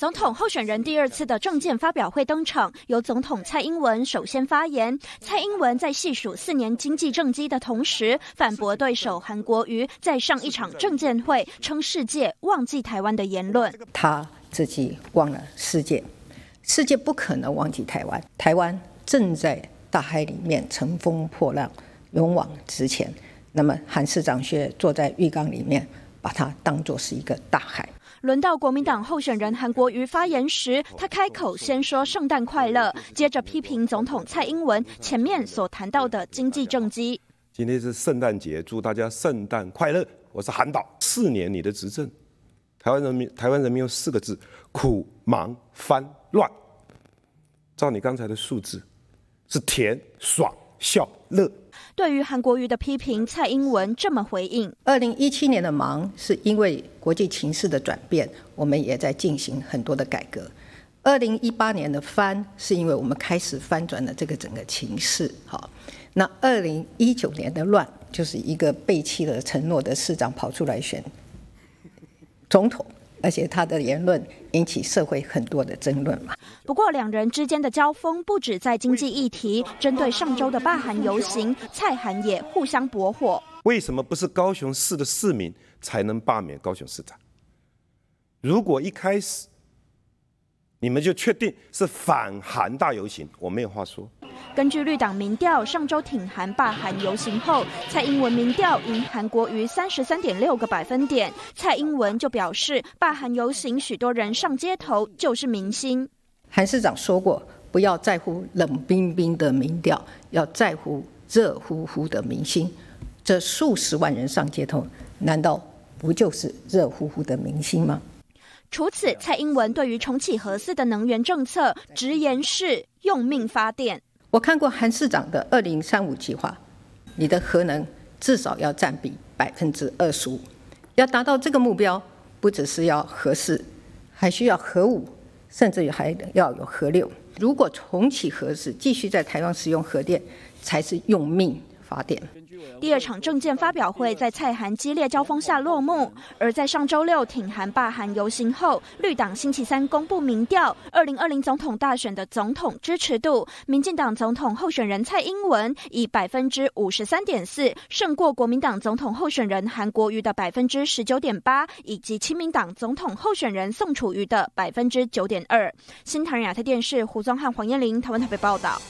总统候选人第二次的政见发表会登场，由总统蔡英文首先发言。蔡英文在细数四年经济政绩的同时，反驳对手韩国瑜在上一场政见会称世界忘记台湾的言论。他自己忘了世界，世界不可能忘记台湾。台湾正在大海里面乘风破浪，勇往直前。那么韩市长却坐在浴缸里面，把它当作是一个大海。轮到国民党候选人韩国瑜发言时，他开口先说圣诞快乐，接着批评总统蔡英文前面所谈到的经济政绩。今天是圣诞节，祝大家圣诞快乐。我是韩导，四年你的执政，台湾人民台湾人民用四个字：苦忙翻乱。照你刚才的数字，是甜爽笑乐。对于韩国瑜的批评，蔡英文这么回应：二零一七年的忙是因为国际情势的转变，我们也在进行很多的改革；二零一八年的翻是因为我们开始翻转了这个整个情势。好，那二零一九年的乱就是一个背弃了承诺的市长跑出来选总统。而且他的言论引起社会很多的争论嘛。不过两人之间的交锋不止在经济议题，针对上周的罢韩游行，蔡韩也互相驳火。为什么不是高雄市的市民才能罢免高雄市长？如果一开始你们就确定是反韩大游行，我没有话说。根据绿党民调，上周挺韩罢韩游行后，蔡英文民调赢韩国瑜三十三点六个百分点。蔡英文就表示，罢韩游行许多人上街头就是明星。韩市长说过，不要在乎冷冰冰的民调，要在乎热乎乎的明星。这数十万人上街头，难道不就是热乎乎的明星吗？除此，蔡英文对于重启核四的能源政策，直言是用命发电。我看过韩市长的二零三五计划，你的核能至少要占比百分之二十五。要达到这个目标，不只是要核四，还需要核五，甚至于还要有核六。如果重启核四，继续在台湾使用核电，才是用命发电。第二场政见发表会在蔡韩激烈交锋下落幕，而在上周六挺韩罢韩游行后，绿党星期三公布民调，二零二零总统大选的总统支持度，民进党总统候选人蔡英文以百分之五十三点四胜过国民党总统候选人韩国瑜的百分之十九点八，以及亲民党总统候选人宋楚瑜的百分之九点二。新唐人亚太电视胡宗汉、黄燕玲台湾台北报道。